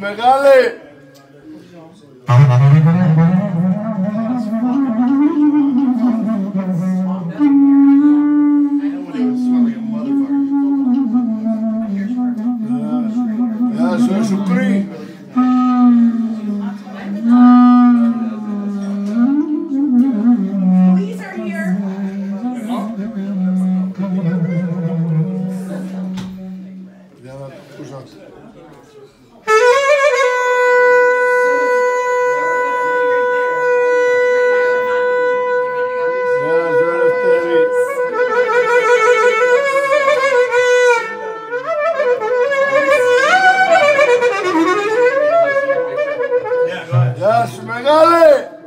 μεγάλε! Regale!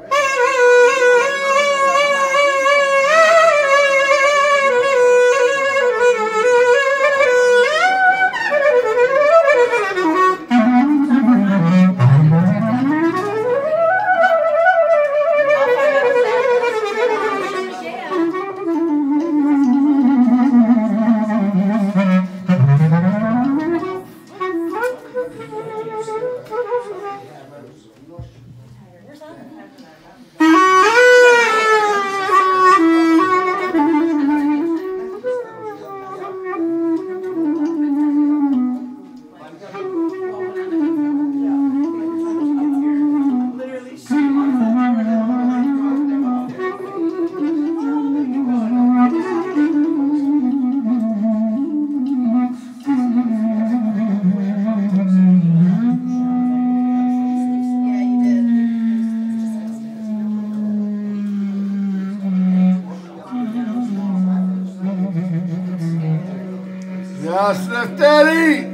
يا سلفتاني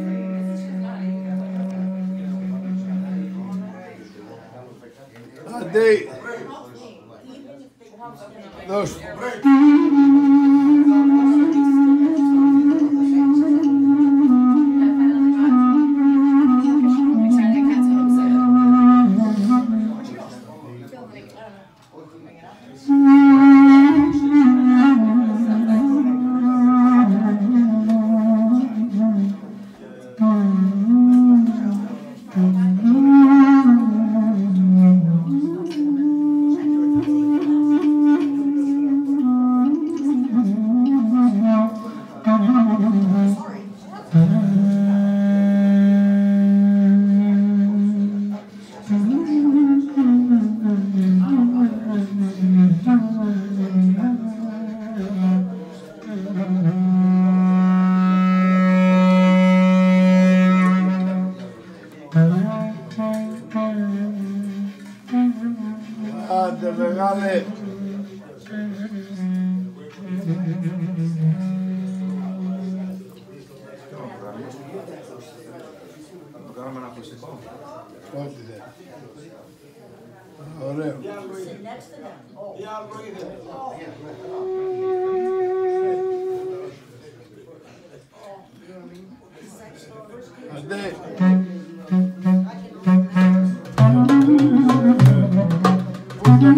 date. those. Δώσ' του. Άντε, μεγάλε! Το κάνουμε ένα ακουστικό. Ό,τι θε. Ωραίο. Άντε. Para